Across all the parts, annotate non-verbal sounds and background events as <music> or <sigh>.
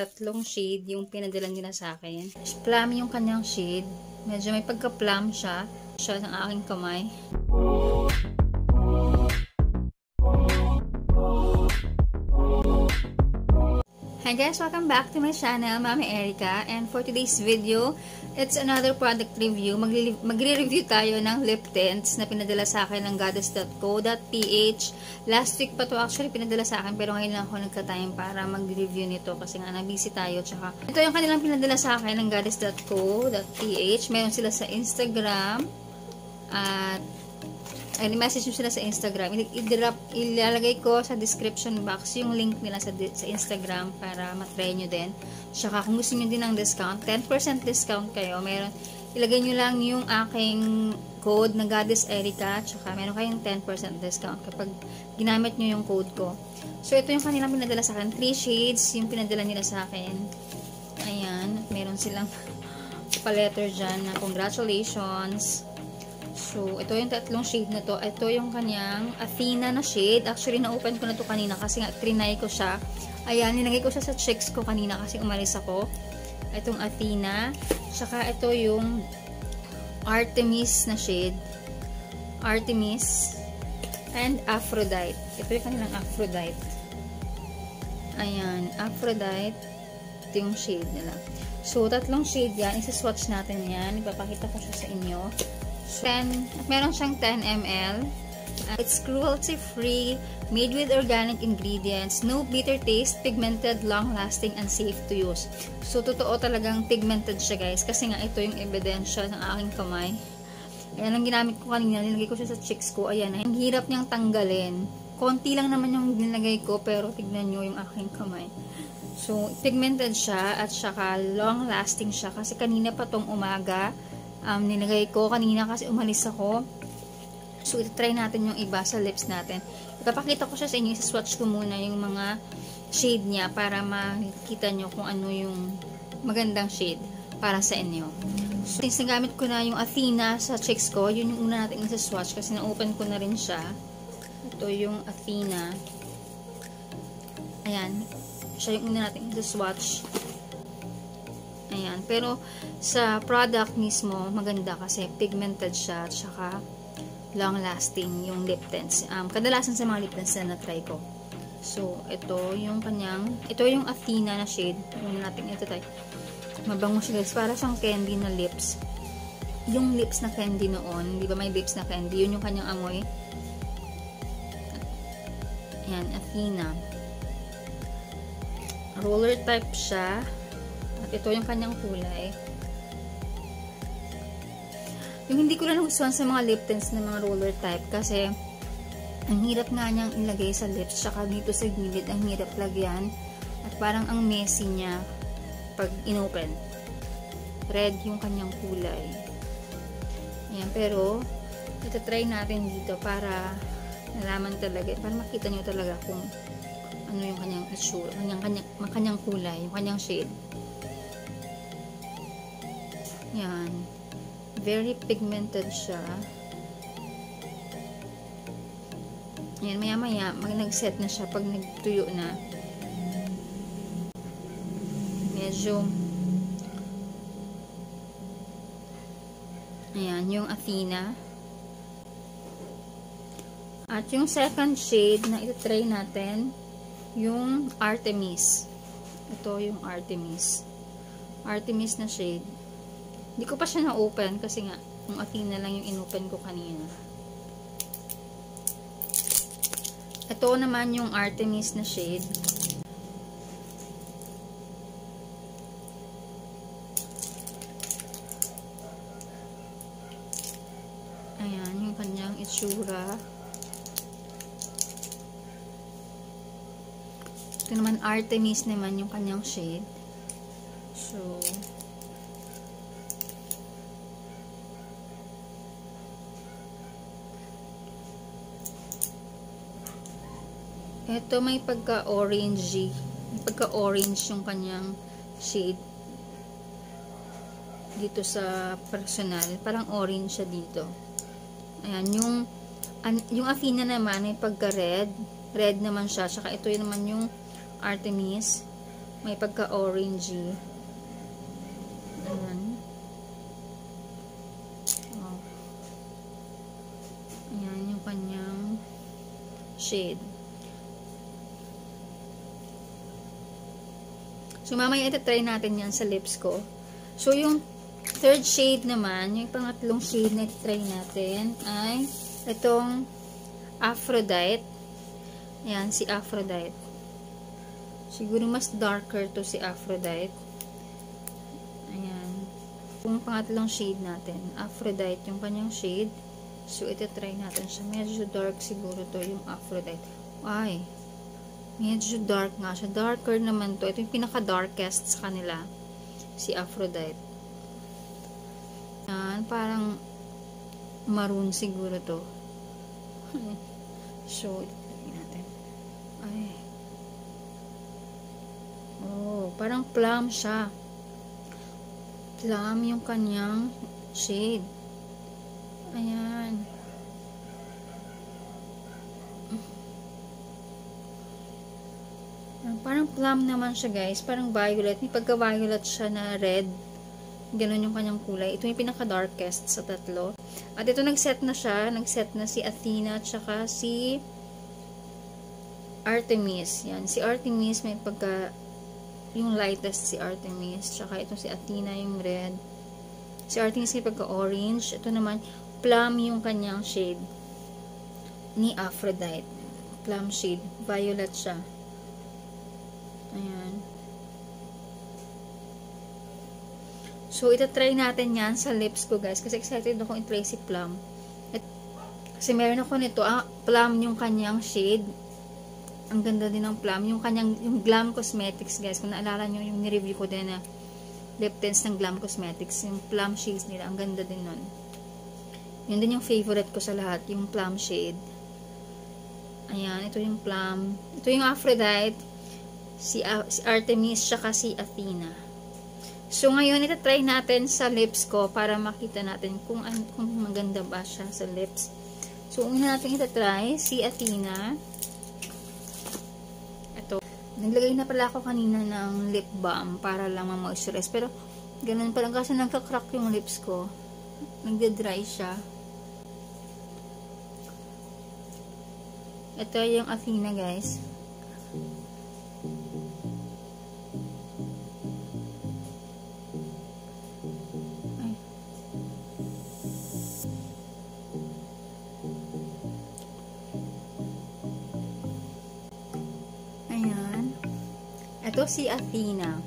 tatlong shade yung pinadala nila sa akin. Plum yung kanyang shade. Medyo may pagka-plum siya. Siya ng aking kamay. Hi guys! Welcome back to my channel, Mami Erica. And for today's video, it's another product review. Magre-review tayo ng lip tints na pinadala sa akin ng goddess.co.ph. Last week pa to actually pinadala sa akin pero ngayon lang ako nagka-time para mag-review nito kasi nga na-busy tayo. Tsaka, ito yung kanilang pinadala sa akin ng goddess.co.ph. Meron sila sa Instagram at ay, message nyo sila sa Instagram. I-drop, ilalagay ko sa description box yung link nila sa, sa Instagram para matry nyo din. Tsaka kung gusto nyo din ng discount, 10% discount kayo. Meron, ilagay nyo lang yung aking code na Goddess Erica. Tsaka meron kayong 10% discount kapag ginamit nyo yung code ko. So, ito yung kanilang pinadala sa akin. 3 shades yung pinadala nila sa akin. Ayan. Meron silang <laughs> pa-letter dyan na congratulations So, ito yung tatlong shade na to. Ito yung kanyang Athena na shade. Actually, na-open ko na to kanina kasi nga, trinay ko siya. Ayan, nilagay ko siya sa checks ko kanina kasi umalis ako. Itong Athena. Tsaka ito yung Artemis na shade. Artemis. And Aphrodite. Ito yung kanilang Aphrodite. Ayan, Aphrodite. Ito yung shade nila. So, tatlong shade yan. Isa-swatch natin yan. Ipapakita ko siya sa inyo. 10, meron siyang 10 ml. It's cruelty-free, made with organic ingredients, no bitter taste, pigmented, long-lasting, and safe to use. So, totoo talagang pigmented siya guys, kasi nga ito yung ebidensya ng aking kamay. Ayan ang ginamit ko kanina, nilagay ko siya sa cheeks ko. Ayan, ang hirap niyang tanggalin. Konti lang naman yung nilagay ko, pero tignan nyo yung aking kamay. So, pigmented siya at saka long-lasting siya kasi kanina pa tong umaga, um, nilagay ko kanina kasi umalis ako. So, try natin yung iba sa lips natin. Ipapakita ko siya sa inyo. Isa-swatch ko muna yung mga shade niya para makita nyo kung ano yung magandang shade para sa inyo. So, since nagamit ko na yung Athena sa cheeks ko, yun yung una natin isa-swatch kasi na-open ko na rin siya. Ito yung Athena. Ayan. Siya yung una natin isa-swatch. Ayan. Pero, sa product mismo, maganda kasi pigmented siya at saka long-lasting yung lip tints. Um, kadalasan sa mga lip tints na na-try ko. So, ito yung kanyang, ito yung Athena na shade. Muna natin ito tayo. Mabango siya guys. Para siyang candy na lips. Yung lips na candy noon, di ba may lips na candy? Yun yung kanyang amoy. Ayan, Athena. Roller type siya. Ito yung kanyang kulay. Yung hindi ko lang nagustuhan sa mga lip tints na mga roller type kasi ang hirap nga niyang ilagay sa lips tsaka dito sa gilid ang hirap lagyan at parang ang messy niya pag inopen. Red yung kanyang kulay. Ayan, pero ito try natin dito para nalaman talaga, para makita niyo talaga kung ano yung kanyang itsura, kanyang, kanyang, kanyang kulay, yung kanyang shade. Yan. Very pigmented siya. Yan, maya maya, mag nag-set na siya pag nagtuyo na. Medyo Ayan, yung Athena. At yung second shade na ito-try natin, yung Artemis. Ito yung Artemis. Artemis na shade. Hindi ko pa siya na-open kasi nga, yung Athena lang yung inopen ko kanina. Ito naman yung Artemis na shade. Ayan, yung kanyang itsura. Ito naman Artemis naman yung kanyang shade. So, Ito may pagka-orangey. Pagka-orange yung kanyang shade. Dito sa personal. Parang orange siya dito. Ayan. Yung, an, yung Athena naman may pagka-red. Red naman siya. Tsaka ito naman yung Artemis. May pagka-orangey. Ayan. Oh. Ayan yung kanyang shade. So, mamaya ito-try natin yan sa lips ko. So, yung third shade naman, yung pangatlong shade na try natin ay itong Aphrodite. Ayan, si Aphrodite. Siguro mas darker to si Aphrodite. Ayan. Yung pangatlong shade natin, Aphrodite, yung kanyang shade. So, ito try natin siya. Medyo dark siguro to yung Aphrodite. Ay, Medyo dark nga siya. Darker naman to. Ito yung pinaka-darkest sa kanila. Si Aphrodite. Yan. Parang maroon siguro to. <laughs> so, natin. Ay. Oh, parang plum siya. Plum yung kanyang shade. Ayan. Parang plum naman siya guys. Parang violet. May pagka-violet siya na red. Ganon yung kanyang kulay. Ito yung pinaka-darkest sa tatlo. At ito nag-set na siya. Nag-set na si Athena at saka si Artemis. Yan. Si Artemis may pagka yung lightest si Artemis. Tsaka ito si Athena yung red. Si Artemis may pagka-orange. Ito naman plum yung kanyang shade ni Aphrodite. Plum shade. Violet siya. Ayan. So, itatry natin yan sa lips ko, guys. Kasi excited ako i-try si Plum. At, kasi meron ako nito, ah, Plum yung kanyang shade. Ang ganda din ng Plum. Yung kanyang, yung Glam Cosmetics, guys. Kung naalala nyo, yung nireview ko din na lip tints ng Glam Cosmetics. Yung Plum shades nila. Ang ganda din nun. Yun din yung favorite ko sa lahat. Yung Plum shade. Ayan. Ito yung Plum. Ito yung Aphrodite si, si Artemis, tsaka si Athena. So, ngayon, ito-try natin sa lips ko para makita natin kung, kung maganda ba siya sa lips. So, una natin ito-try, si Athena. Ito. Naglagay na pala ako kanina ng lip balm para lang ma-moisturize. Pero, ganun pa lang kasi nagka-crack yung lips ko. Nagda-dry siya. Ito yung Athena, guys. Ito si Athena.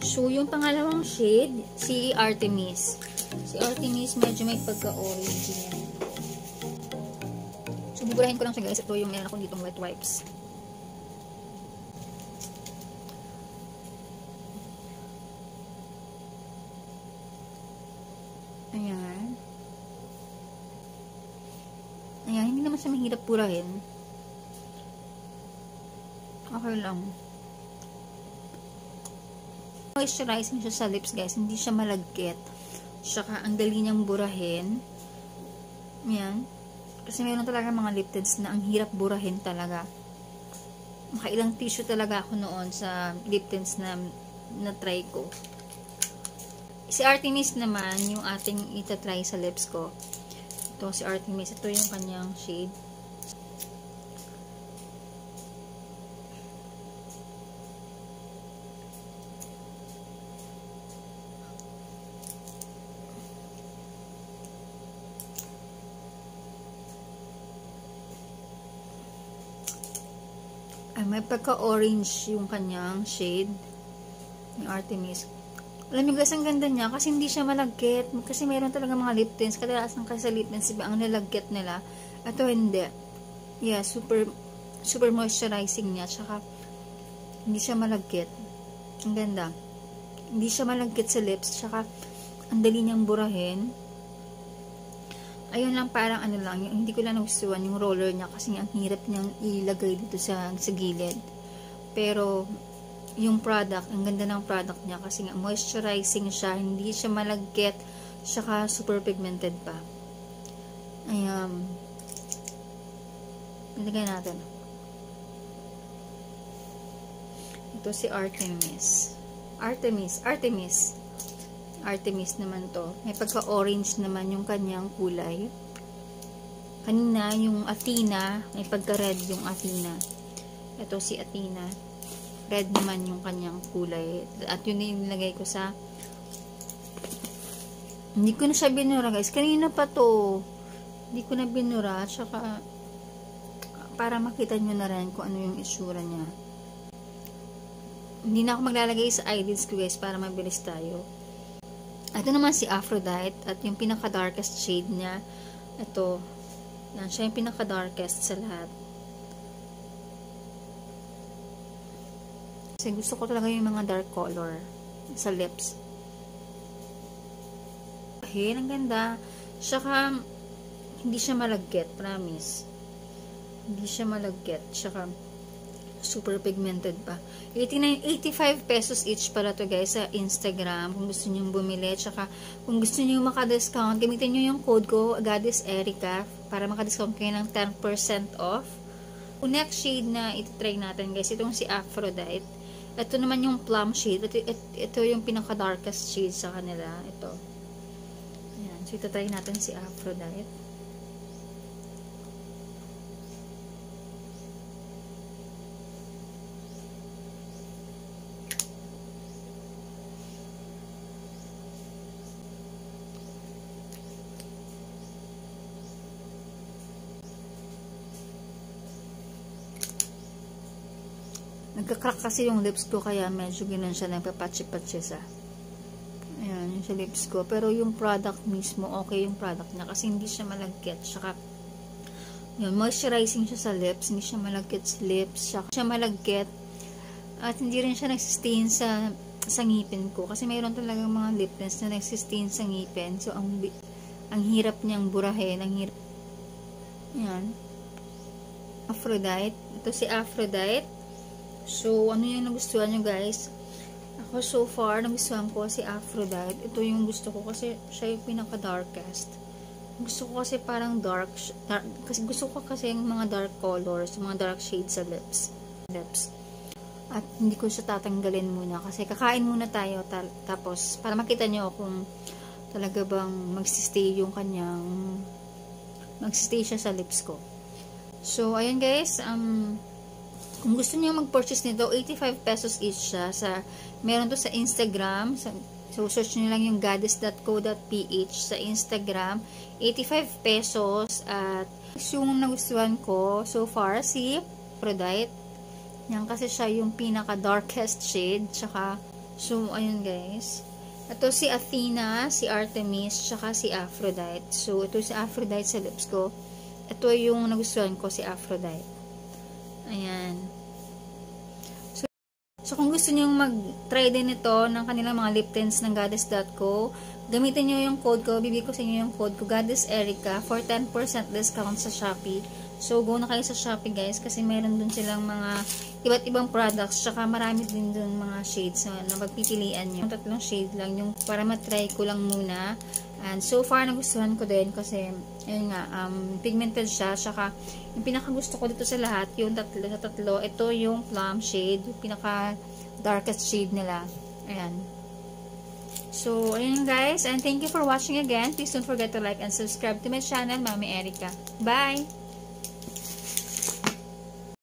So, yung pangalawang shade, si Artemis. Si Artemis, medyo may pagka-orange yan. Buburahin ko lang siya guys. Ito yung meron ko ditong wet wipes. Ayan. Ayan, hindi naman siya mahirap purahin. Okay lang. Moisturizing siya sa lips, guys. Hindi siya malagkit. Saka, ang dali niyang burahin. Ayan. Kasi meron talaga mga lip tints na ang hirap burahin talaga. Makailang tissue talaga ako noon sa lip tints na na-try ko. Si Artemis naman, yung ating itatry sa lips ko. Ito si Artemis. Ito yung kanyang shade. Ay, may pagka-orange yung kanyang shade ni Artemis. Alam niyo guys, ang ganda niya kasi hindi siya malagkit. Kasi meron talaga mga lip tints. Kadalasan kasi sa lip tints, iba ang nalagkit nila. Ito hindi. Yeah, super super moisturizing niya. Tsaka, hindi siya malagkit. Ang ganda. Hindi siya malagkit sa lips. Tsaka, ang dali niyang burahin. Ayun lang, parang ano lang, yung, hindi ko lang nagustuhan yung roller niya kasi ang hirap niyang ilagay dito sa, sa gilid. Pero, yung product, ang ganda ng product niya kasi nga moisturizing siya, hindi siya malagkit, saka super pigmented pa. Ayan. Nilagay natin. Ito si Artemis. Artemis. Artemis. Artemis naman to. May pagka-orange naman yung kanyang kulay. Kanina, yung Athena, may pagka-red yung Athena. Ito si Athena red naman yung kanyang kulay. At yun yung nilagay ko sa hindi ko na siya binura guys. Kanina pa to. Hindi ko na binura. Tsaka para makita nyo na rin kung ano yung itsura niya. Hindi na ako maglalagay sa eyelids ko guys para mabilis tayo. Ito naman si Aphrodite at yung pinaka darkest shade niya. Ito. Yan, siya yung pinaka darkest sa lahat. Kasi gusto ko talaga yung mga dark color sa lips. Ahin, ang ganda. Saka, hindi siya malagkit, promise. Hindi siya malagkit. Saka, super pigmented pa. 89, 85 pesos each pala to guys sa Instagram kung gusto niyo bumili. Tsaka, kung gusto niyo maka-discount, gamitin niyo yung code ko, Agadis Erica, para maka-discount kayo ng 10% off. Yung next shade na iti-try natin guys, itong si Aphrodite. Ito naman yung plum shade. Ito, ito, yung pinaka-darkest shade sa kanila. Ito. Ayan. So, ito try natin si Aphrodite. Nagka-crack kasi yung lips ko kaya medyo ganun siya nagpapatsi-patsi sa. Ayan, yung sa lips ko. Pero yung product mismo, okay yung product niya kasi hindi siya malagkit. Saka, yun, moisturizing siya sa lips. Hindi siya malagkit sa lips. Saka siya malagkit. At hindi rin siya nagsistain sa sa ngipin ko. Kasi mayroon talagang mga lip tint na nagsistain sa ngipin. So, ang ang hirap niyang burahin. Ang hirap. Yan. Aphrodite. Ito si Aphrodite. So, ano yung nagustuhan nyo guys? Ako so far, nagustuhan ko si Aphrodite. Ito yung gusto ko kasi siya yung pinaka-darkest. Gusto ko kasi parang dark, dark, kasi gusto ko kasi yung mga dark colors, mga dark shades sa lips. Lips. At hindi ko siya tatanggalin muna kasi kakain muna tayo tapos para makita nyo kung talaga bang magsistay yung kanyang magsistay siya sa lips ko. So, ayun guys, um, kung gusto niyo mag-purchase nito, 85 pesos each siya. Sa, meron to sa Instagram. Sa, so, search niyo lang yung goddess.co.ph sa Instagram. 85 pesos. At yung nagustuhan ko so far, si Aphrodite. Yan kasi siya yung pinaka-darkest shade. Tsaka, so, ayun guys. Ito si Athena, si Artemis, tsaka si Aphrodite. So, ito si Aphrodite sa lips ko. Ito yung nagustuhan ko, si Aphrodite. Ayan. So, so kung gusto niyo mag-try din ito ng kanilang mga lip tints ng goddess.co, gamitin niyo yung code ko. Bibigay ko sa inyo yung code ko, Goddess for 10% discount sa Shopee. So, go na kayo sa Shopee guys kasi meron dun silang mga iba't ibang products tsaka marami din dun mga shades na, na magpipilian nyo. Tatlong shade lang yung para matry ko lang muna. And so far, nagustuhan ko din kasi ayun nga, um, pigmented siya. Tsaka, yung pinaka gusto ko dito sa lahat, yung tatlo, sa tatlo, ito yung plum shade, yung pinaka darkest shade nila. Ayan. So, ayun guys, and thank you for watching again. Please don't forget to like and subscribe to my channel, Mami Erica. Bye!